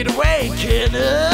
it away.